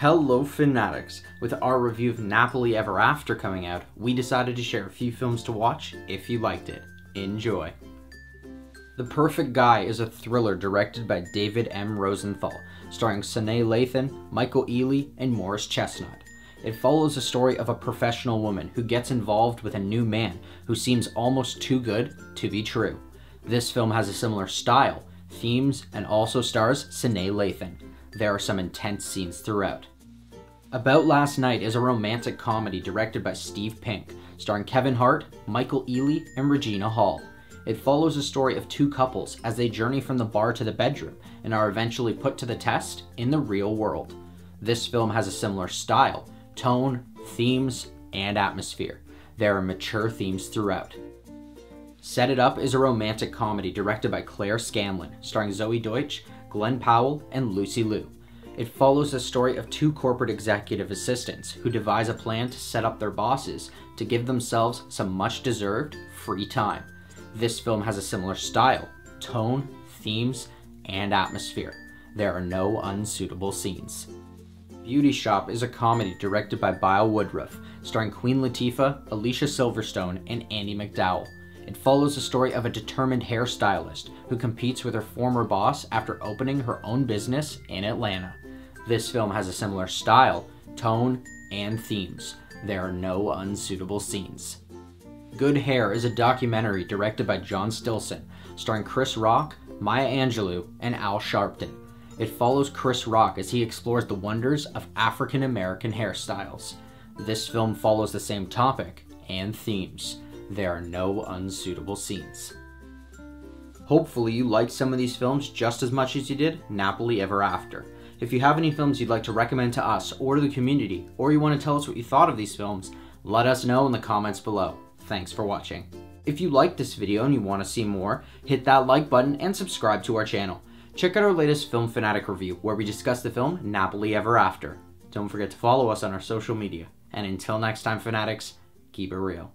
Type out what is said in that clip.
Hello Fanatics! With our review of Nappily Ever After coming out, we decided to share a few films to watch if you liked it. Enjoy! The Perfect Guy is a thriller directed by David M. Rosenthal, starring Sanaa Lathan, Michael Ealy, and Morris Chestnut. It follows the story of a professional woman who gets involved with a new man who seems almost too good to be true. This film has a similar style, themes, and also stars Sanaa Lathan. There are some intense scenes throughout. About Last Night is a romantic comedy directed by Steve Pink, starring Kevin Hart, Michael Ealy, and Regina Hall. It follows the story of two couples as they journey from the bar to the bedroom and are eventually put to the test in the real world. This film has a similar style, tone, themes, and atmosphere. There are mature themes throughout. Set It Up is a romantic comedy directed by Claire Scanlon, starring Zoey Deutch, Glen Powell, and Lucy Liu. It follows the story of two corporate executive assistants who devise a plan to set up their bosses to give themselves some much deserved free time. This film has a similar style, tone, themes, and atmosphere. There are no unsuitable scenes. Beauty Shop is a comedy directed by Bille Woodruff, starring Queen Latifah, Alicia Silverstone, and Andie MacDowell. It follows the story of a determined hairstylist who competes with her former boss after opening her own business in Atlanta. This film has a similar style, tone, and themes. There are no unsuitable scenes. Good Hair is a documentary directed by John Stilson, starring Chris Rock, Maya Angelou, and Al Sharpton. It follows Chris Rock as he explores the wonders of African American hairstyles. This film follows the same topic and themes there are no unsuitable scenes. Hopefully you liked some of these films just as much as you did Nappily Ever After. If you have any films you'd like to recommend to us or to the community, or you want to tell us what you thought of these films, let us know in the comments below. Thanks for watching. If you liked this video and you want to see more, hit that like button and subscribe to our channel. Check out our latest Film Fanatic review where we discuss the film Nappily Ever After. Don't forget to follow us on our social media. And until next time, Fanatics, keep it real.